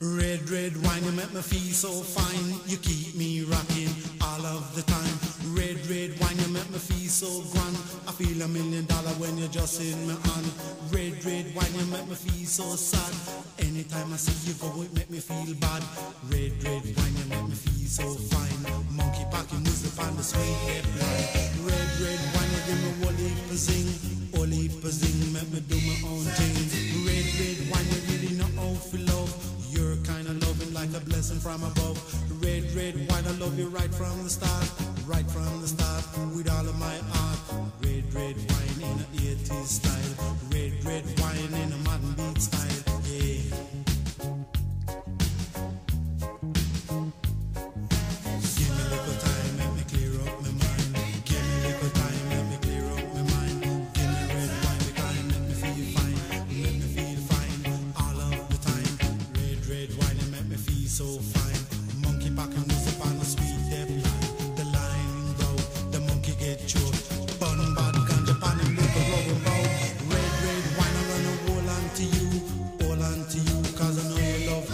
Red, red wine, you make me feel so fine. You keep me rocking all of the time. Red, red wine, you make me feel so grand. I feel a million dollar when you're just in my hand. Red, red wine, you make me feel so sad. Anytime I see you go, it make me feel bad. Red, red wine, you make me feel so fine. Monkey packing music on the sweet red wine. Red, wine, give me whole heap of zing. Whole heap of zing, make me do my own thing. Red, red wine, you really know how to love. You're kind of loving like a blessing from above. Red, red wine, I love you right from the start. Right from the start, with all of my heart. Red, red wine in a 80s style. Red, so fine. Monkey sweet. The line the monkey bad bow. Red, red wine, I run a hold on to you, hold on to you, cause I know love.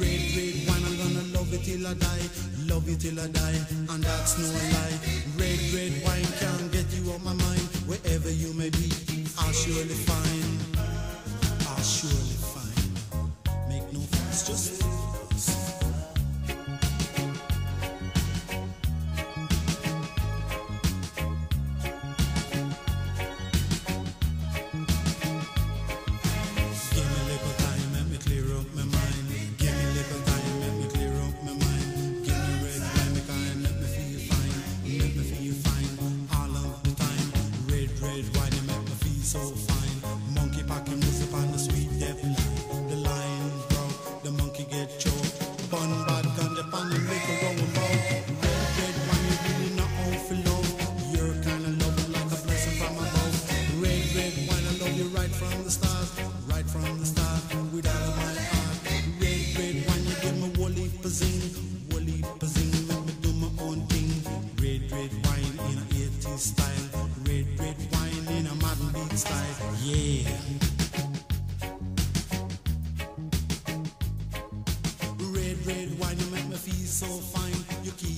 Red, red wine, I'm gonna love it till I die, love I die, and that's no lie. Red, red wine can't get you off my mind, wherever you may be, I'll surely find, style, red, red wine in a modern beat style, yeah. Red, wine, you make me feel so fine. You keep